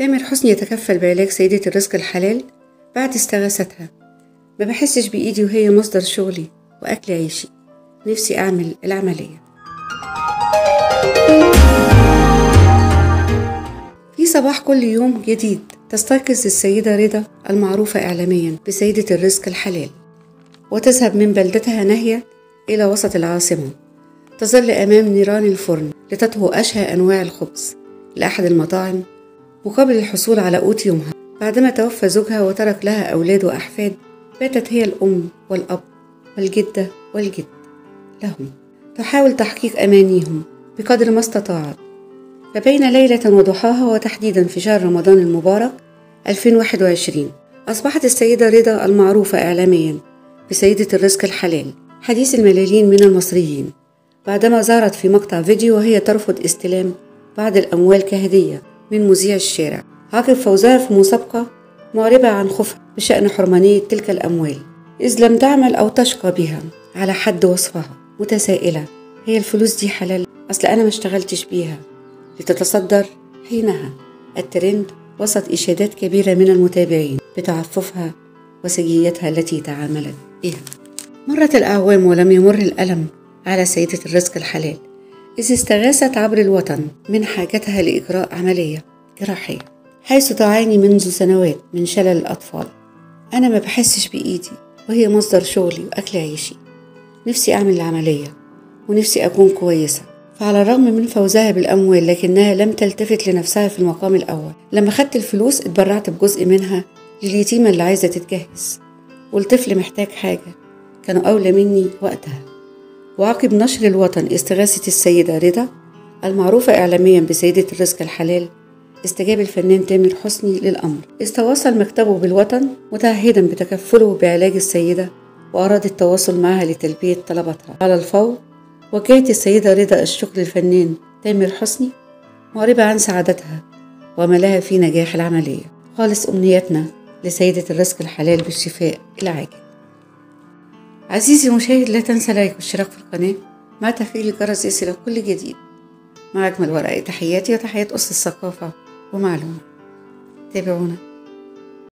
تامر حسني يتكفل بعلاج سيدة الرزق الحلال بعد استغاثتها. ما بحسش بإيدي وهي مصدر شغلي وأكل عيشي. نفسي أعمل العملية. في صباح كل يوم جديد تستيقظ السيدة رضا المعروفة إعلاميا بسيدة الرزق الحلال. وتذهب من بلدتها نهية إلى وسط العاصمة. تظل أمام نيران الفرن لتطهو أشهى أنواع الخبز لأحد المطاعم مقابل الحصول على قوت يومها بعدما توفى زوجها وترك لها أولاد وأحفاد باتت هي الأم والأب والجدة والجد لهم. تحاول تحقيق أمانيهم بقدر ما استطاعت. فبين ليلة وضحاها وتحديدا في شهر رمضان المبارك 2021 أصبحت السيدة رضا المعروفة إعلاميا بسيدة الرزق الحلال حديث الملايين من المصريين. بعدما ظهرت في مقطع فيديو وهي ترفض استلام بعض الأموال كهدية. من مذيع الشارع. عقب فوزها في مسابقة معربة عن خوفها بشأن حرمانية تلك الأموال. إذ لم تعمل أو تشقى بها على حد وصفها متسائلة. هي الفلوس دي حلال أصل أنا ما اشتغلتش بيها. لتتصدر حينها الترند وسط إشادات كبيرة من المتابعين بتعففها وسجيتها التي تعاملت بها. مرت الأعوام ولم يمر الألم على سيدة الرزق الحلال. إذ استغاثت عبر الوطن من حاجتها لإجراء عملية جراحية حيث تعاني منذ سنوات من شلل الأطفال. أنا ما بحسش بإيدي وهي مصدر شغلي وأكل عيشي. نفسي أعمل العملية ونفسي أكون كويسة. فعلى الرغم من فوزها بالأموال لكنها لم تلتفت لنفسها في المقام الأول. لما خدت الفلوس اتبرعت بجزء منها لليتيمة اللي عايزة تتجهز. والطفل محتاج حاجة كانوا أولى مني وقتها. وعقب نشر الوطن استغاثة السيدة رضا المعروفة إعلاميا بسيدة الرزق الحلال استجاب الفنان تامر حسني للأمر. استواصل مكتبه بالوطن متعهدا بتكفله بعلاج السيدة وأراد التواصل معها لتلبية طلباتها. على الفور وجهت السيدة رضا الشكر للفنان تامر حسني معربة عن سعادتها وملاها في نجاح العملية. خالص أمنيتنا لسيدة الرزق الحلال بالشفاء العاجل. عزيزي المشاهد لا تنسى لايك والاشتراك في القناة. مع تفعيل الجرس يصلك كل جديد. مع أجمل ورقة تحياتي وتحيات أسر الثقافة ومعلومة. تابعونا.